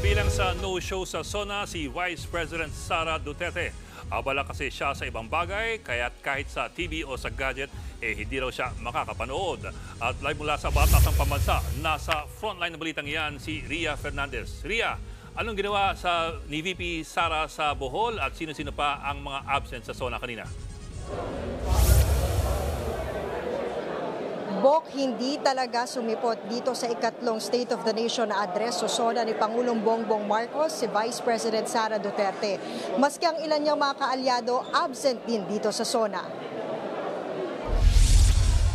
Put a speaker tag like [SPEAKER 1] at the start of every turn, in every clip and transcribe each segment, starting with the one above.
[SPEAKER 1] Kabilang sa no-show sa SONA si Vice President Sara Duterte. Abala kasi siya sa ibang bagay, kaya't kahit sa TV o sa gadget, eh hindi raw siya makakapanood. At live mula sa Batas ng Pambansa, nasa frontline ng balitang yan si Ria Fernandez. Ria, anong ginawa sa ni VP Sara sa Bohol at sino-sino pa ang mga absent sa SONA kanina?
[SPEAKER 2] Bok hindi talaga sumipot dito sa ikatlong State of the Nation na address o SONA ni Pangulong Bongbong Marcos si Vice President Sara Duterte. Maski ang ilan niyang mga kaalyado absent din dito sa SONA.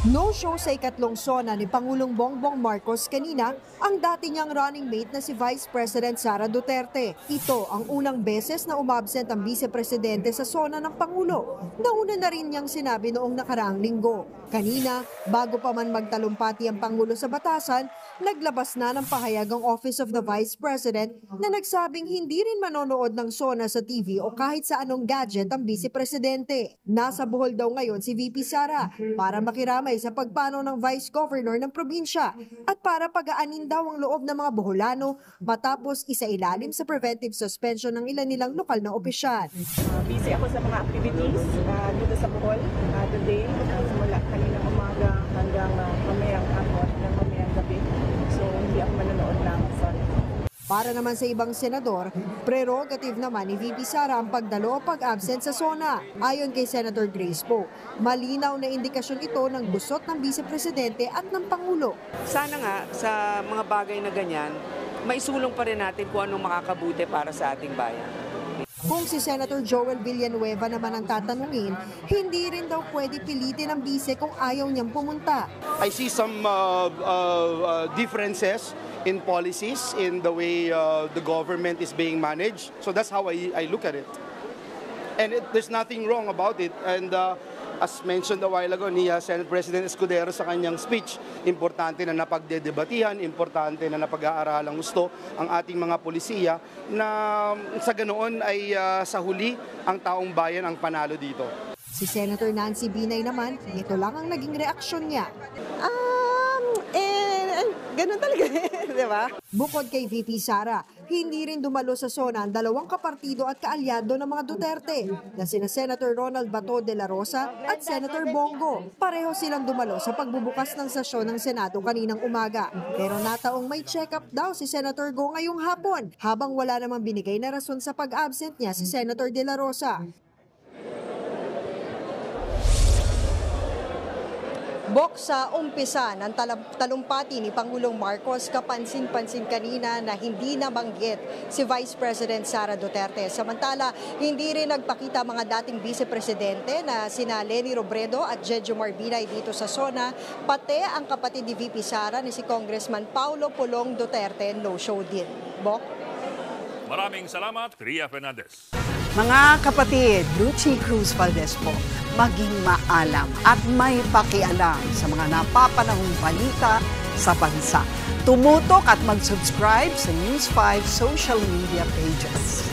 [SPEAKER 2] No-show sa ikatlong sona ni Pangulong Bongbong Marcos kanina ang dati niyang running mate na si Vice President Sara Duterte. Ito ang unang beses na umabsent ang Vice Presidente sa sona ng Pangulo. Nauna na rin niyang sinabi noong nakaraang linggo. Kanina, bago pa man magtalumpati ang Pangulo sa batasan, naglabas na ng pahayag ang Office of the Vice President na nagsabing hindi rin manonood ng sona sa TV o kahit sa anong gadget ang Vice Presidente. Nasa Bohol daw ngayon si VP Sara para makiramay sa pagpano ng Vice Governor ng probinsya at para pagaanin daw ang loob ng mga Boholano matapos isa ilalim sa preventive suspension ng ilan nilang lokal na opisyal.
[SPEAKER 3] Uh, busy ako sa mga activities uh, dito sa Bohol uh, today, uh, simula kaninang umaga hanggang uh, mamayang hapon, hanggang mamayang gabi. So, hindi ako manonood ng sorry.
[SPEAKER 2] Para naman sa ibang senador, prerogative naman ni VP Sara ang pagdalo o pag-absent sa SONA. Ayon kay Senator Grace Poe, malinaw na indikasyon ito ng gusot ng Vice Presidente at ng Pangulo.
[SPEAKER 4] Sana nga sa mga bagay na ganyan, maisulong pa rin natin kung anong makakabuti para sa ating bayan.
[SPEAKER 2] Kung si Senator Joel Villanueva naman ang tatanungin, hindi rin daw pwede pilitin ang bise kung ayaw niyang pumunta.
[SPEAKER 5] I see some uh, uh, uh, differences in policies, in the way uh, the government is being managed. So that's how I, I look at it. And it, there's nothing wrong about it. And uh, as mentioned a while ago ni uh, Senate President Escudero sa kanyang speech, importante na napagdedebatihan, importante na napag-aaralang gusto ang ating mga polisiya na sa ganoon ay uh, sa huli ang taong bayan ang panalo dito.
[SPEAKER 2] Si Senator Nancy Binay naman, ito lang ang naging reaksyon niya.
[SPEAKER 3] Um, eh, ganun talaga, di ba?
[SPEAKER 2] Bukod kay VP Sara, hindi rin dumalo sa SONA ang dalawang kapartido at kaalyado ng mga Duterte na sina Senator Ronald Bato de la Rosa at Senator Bongo. Pareho silang dumalo sa pagbubukas ng sesyon ng Senado kaninang umaga. Pero nataong may check-up daw si Senator Go ngayong hapon habang wala namang binigay na rason sa pag-absent niya si Senator de la Rosa. Bok sa umpisa ng tal- talumpati ni Pangulong Marcos, kapansin-pansin kanina na hindi nabanggit si Vice President Sara Duterte. Samantala, hindi rin nagpakita mga dating Vice Presidente na sina Lenny Robredo at Jejo Marbinay dito sa SONA, pati ang kapatid ni VP Sara ni si Congressman Paulo Pulong Duterte no-show din. Bok?
[SPEAKER 1] Maraming salamat, Ria Fernandez.
[SPEAKER 6] Mga kapatid, Lucy Cruz Valdez po, maging maalam at may pakialam sa mga napapanahong balita sa bansa. Tumutok at mag-subscribe sa News 5 social media pages.